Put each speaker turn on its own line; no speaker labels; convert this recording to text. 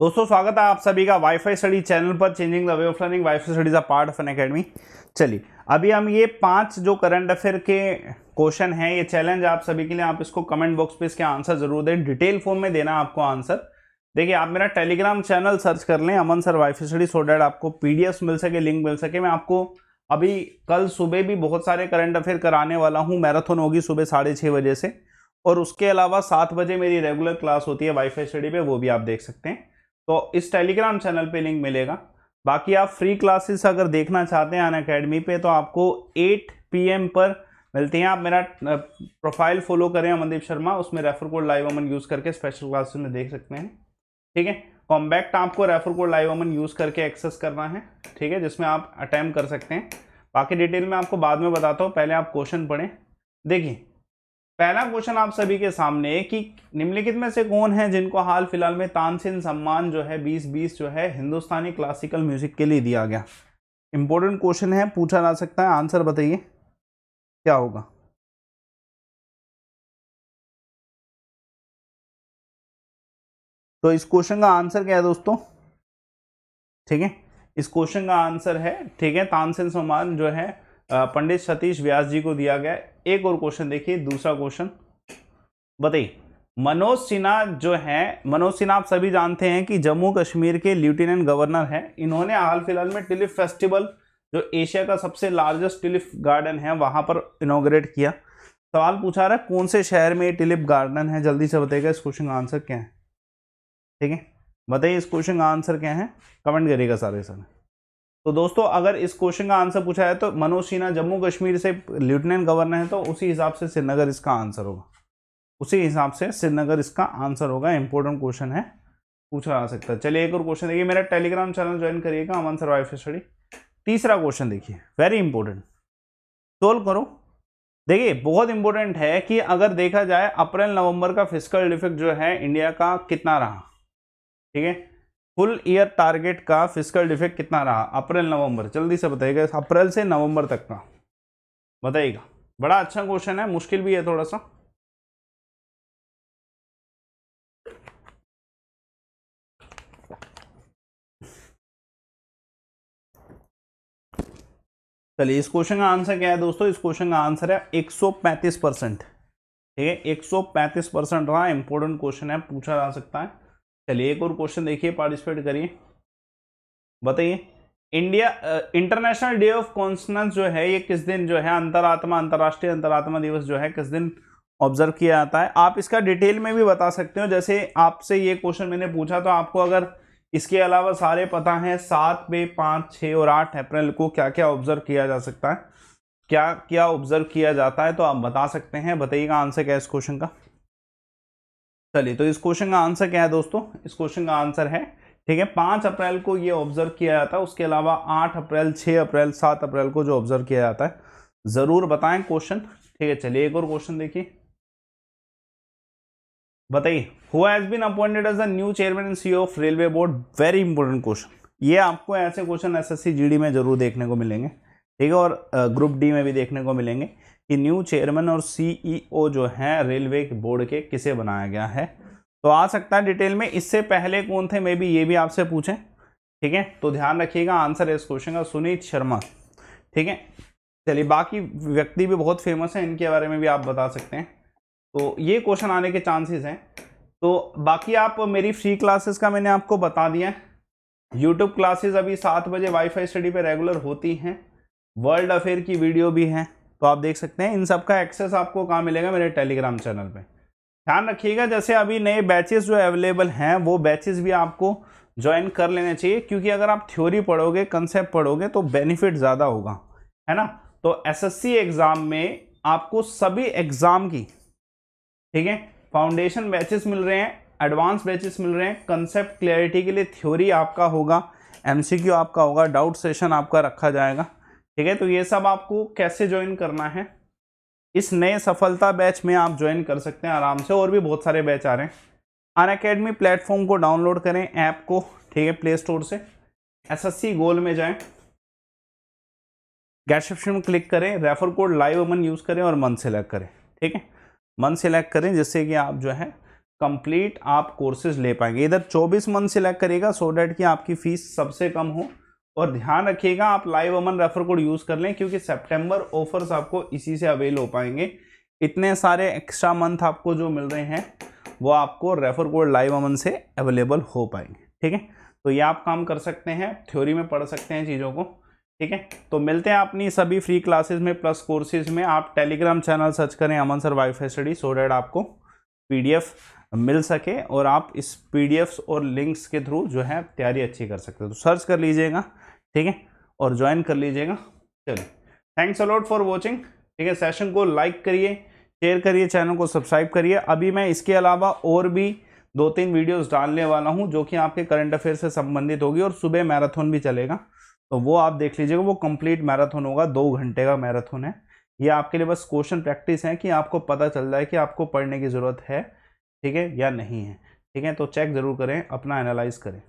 दोस्तों, स्वागत है आप सभी का वाईफाई स्टडी चैनल पर changing the way of learning WiFi Studies a part of Unacademy चलिए, अभी हम ये पाँच जो करंट अफेयर के क्वेश्चन हैं, ये चैलेंज आप सभी के लिए आप इसको कमेंट बॉक्स पे इसके आंसर ज़रूर दें। डिटेल फॉर्म में देना आपको आंसर देखिए, आप मेरा टेलीग्राम चैनल सर्च कर लें Aman sir WiFi Study so that आपको पीडीएफ मिल सके लिंक मिल सके। मैं आपको अभी कल सुबह भी बहुत सारे करंट अफेयर कराने वाला हूँ मैराथन होगी सुबह साढ़े छः बजे से। और उसके अलावा सात बजे मेरी रेगुलर क्लास होती है वाईफाई स्टडी पे, वो भी आप देख सकते हैं। तो इस टेलीग्राम चैनल पे लिंक मिलेगा। बाकी आप फ्री क्लासेस अगर देखना चाहते हैं अन अकेडमी पे तो आपको 8 पीएम पर मिलती हैं। आप मेरा प्रोफ़ाइल फॉलो करें अमनदीप शर्मा, उसमें refer code live Aman use करके स्पेशल क्लासेस में देख सकते हैं। ठीक है? कॉम्बैक्ट आपको refer code live Aman use करके एक्सेस करना है। ठीक है? जिसमें आप अटैम्प कर सकते हैं। बाकी डिटेल में आपको बाद में बताता हूँ, पहले आप क्वेश्चन पढ़ें। देखिए पहला क्वेश्चन आप सभी के सामने कि निम्नलिखित में से कौन है जिनको हाल फ़िलहाल में तानसेन सम्मान जो है 2020 जो है, हिंदुस्तानी क्लासिकल म्यूज़िक के लिए दिया गया। इंपॉर्टेंट क्वेश्चन है, पूछा जा सकता है आंसर बताइए। क्या होगा? तो इस क्वेश्चन का आंसर क्या है दोस्तों? ठीक है, इस क्वेश्चन का आंसर है, ठीक है, तानसेन सम्मान जो है पंडित सतीश व्यास जी को दिया गया। एक और क्वेश्चन देखिए, दूसरा क्वेश्चन। बताइए, मनोज सिन्हा जो है, मनोज सिन्हा आप सभी जानते हैं कि जम्मू कश्मीर के लेफ्टिनेंट गवर्नर हैं। इन्होंने हाल फ़िलहाल में टिलिप फेस्टिवल, जो एशिया का सबसे लार्जेस्ट टिलिप गार्डन है, वहाँ पर इनोग्रेट किया। सवाल पूछा रहा है, कौन से शहर में टिलिप गार्डन है? जल्दी से बताइएगा, इस क्वेश्चन का आंसर क्या है? ठीक है? बताइए, इस क्वेश्चन का आंसर क्या है? कमेंट करिएगा सारे सारे। तो दोस्तों, अगर इस क्वेश्चन का आंसर पूछा है तो मनोज सिन्हा जम्मू कश्मीर से लेफ्टिनेंट गवर्नर है तो उसी हिसाब से श्रीनगर इसका आंसर होगा। उसी हिसाब से श्रीनगर इसका आंसर होगा। इंपॉर्टेंट क्वेश्चन है। पूछा जा सकता है। चलिए एक और क्वेश्चन देखिए। मेरा टेलीग्राम चैनल ज्वाइन करिएगा, अमन सर्वाइव स्टडी तीसरा क्वेश्चन देखिए। वेरी इंपॉर्टेंट सोल्व करो। देखिए, बहुत इंपॉर्टेंट है कि अगर देखा जाए, अप्रैल, नवंबर का फ़िज़िकल डिफेक्ट जो है, इंडिया का कितना रहा? ठीक है? फुल ईयर टारगेट का फ़िज़िकल डिफेक्ट कितना रहा? अप्रैल, नवंबर। जल्दी से बताइएगा अप्रैल से नवंबर तक का। बताइएगा। बड़ा अच्छा क्वेश्चन है, मुश्किल भी है थोड़ा सा चलिए, इस क्वेश्चन का आंसर क्या है दोस्तों? इस क्वेश्चन का आंसर है 135 परसेंट। ठीक है? 135 परसेंट रहा इंपॉर्टेंट क्वेश्चन है, पूछा जा सकता है। चलिए एक और क्वेश्चन देखिए पार्टिसिपेट करिए। बताइए India International Day of conscience जो है, ये किस दिन जो है, अंतरात्मा, अंतर्राष्ट्रीय अंतरात्मा दिवस जो है, किस दिन ऑब्ज़र्व किया जाता है? आप इसका डिटेल में भी बता सकते हो। जैसे आपसे ये क्वेश्चन मैंने पूछा तो आपको अगर इसके अलावा सारे पता हैं, सात पे पाँच छः और आठ अप्रैल को क्या क्या ऑब्ज़र्व किया जा सकता है? क्या क्या ऑब्ज़र्व किया जाता है तो आप बता सकते हैं। बताइएगा आंसर क्या है इस क्वेश्चन का? चलिए तो इस क्वेश्चन का आंसर क्या है दोस्तों? इस क्वेश्चन का आंसर है, ठीक है? पाँच अप्रैल को ये ऑब्ज़र्व किया जाता है, उसके अलावा आठ अप्रैल, छह अप्रैल, सात अप्रैल को जो ऑब्ज़र्व किया जाता है, ज़रूर बताएँ क्वेश्चन ठीक है? चलिए, एक और क्वेश्चन देखिए। बताइए who has been appointed as the new chairman and CEO of Railway Board very important question ये आपको ऐसे क्वेश्चन एसएससी जीडी में ज़रूर देखने को मिलेंगे, ठीक है? और ग्रुप डी में भी देखने को मिलेंगे। कि न्यू चेयरमैन और सीईओ जो है रेलवे बोर्ड के किसे बनाया गया है? तो आ सकता है डिटेल में। इससे पहले कौन थे? मे भी ये भी आपसे पूछें। ठीक है? तो ध्यान रखिएगा, आंसर है इस क्वेश्चन का सुनीत शर्मा। ठीक है? चलिए, बाकी व्यक्ति भी बहुत फ़ेमस हैं, इनके बारे में भी आप बता सकते हैं। तो ये क्वेश्चन आने के चांसेस हैं। तो बाकी आप मेरी फ्री क्लासेस का मैंने आपको बता दिया है। यूट्यूब क्लासेस अभी सात बजे वाईफाई स्टडी पे रेगुलर होती हैं। वर्ल्ड अफेयर की वीडियो भी है। तो आप देख सकते हैं, इन सब का एक्सेस आपको कहाँ मिलेगा मेरे टेलीग्राम चैनल पे। ध्यान रखिएगा, जैसे अभी नए बैचेस जो अवेलेबल हैं, वो बैचेस भी आपको ज्वाइन कर लेने चाहिए, क्योंकि अगर आप थ्योरी पढ़ोगे कंसेप्ट पढ़ोगे तो बेनिफिट ज़्यादा होगा, है ना? तो एसएससी एग्ज़ाम में आपको सभी एग्ज़ाम की, ठीक है? फाउंडेशन बैचेस मिल रहे हैं एडवांस बैचेस मिल रहे हैं कंसेप्ट क्लैरिटी के लिए थ्योरी आपका होगा एमसीक्यू आपका होगा डाउट सेशन आपका रखा जाएगा। ठीक है? तो ये सब आपको कैसे ज्वाइन करना है? इस नए सफलता बैच में आप ज्वाइन कर सकते हैं आराम से, और भी बहुत सारे बैच आ रहे हैं। अन अकेडमी प्लेटफॉर्म को डाउनलोड करें ऐप को, ठीक है प्ले स्टोर से। एसएससी गोल में जाएँ। गैट में क्लिक करें refer code live Aman use करें और मन सेलेक्ट करें, ठीक है? मन सेलेक्ट करें, जिससे कि आप जो है कंप्लीट आप कोर्सेज ले पाएँगे। इधर 24 मंथ सिलेक्ट करेगा सो डैट कि आपकी फ़ीस सबसे कम हो। और ध्यान रखिएगा, आप live Aman refer code use कर लें, क्योंकि सितंबर ऑफर्स आपको इसी से अवेल हो पाएँगे। इतने सारे एक्स्ट्रा मंथ आपको जो मिल रहे हैं, वो आपको रेफर कोड लाइव अमन से अवेलेबल हो पाएँगे। ठीक है? तो ये आप काम कर सकते हैं थ्योरी में पढ़ सकते हैं चीज़ों को। ठीक है? तो मिलते हैं अपनी सभी फ्री क्लासेस में प्लस कोर्सेज में। आप टेलीग्राम चैनल सर्च करें Aman sir WiFi Study so that आपको पीडीएफ मिल सके और आप इस पीडीएफ्स और लिंक्स के थ्रू जो है, तैयारी अच्छी कर सकते हो। तो सर्च कर लीजिएगा। ठीक है? और ज्वाइन कर लीजिएगा। चलिए। थैंक्स अलॉट फॉर वॉचिंग ठीक है? सेशन को लाइक करिए शेयर करिए चैनल को सब्सक्राइब करिए। अभी मैं इसके अलावा और भी दो तीन वीडियोस डालने वाला हूँ, जो कि आपके करंट अफेयर से संबंधित होगी और सुबह मैराथन भी चलेगा। तो वो आप देख लीजिएगा, वो कंप्लीट मैराथन होगा। दो घंटे का मैराथन है। ये आपके लिए बस क्वेश्चन प्रैक्टिस है कि आपको पता चल जाए कि आपको पढ़ने की ज़रूरत है, ठीक है, या नहीं है। ठीक है? तो चेक ज़रूर करें, अपना एनालाइज करें।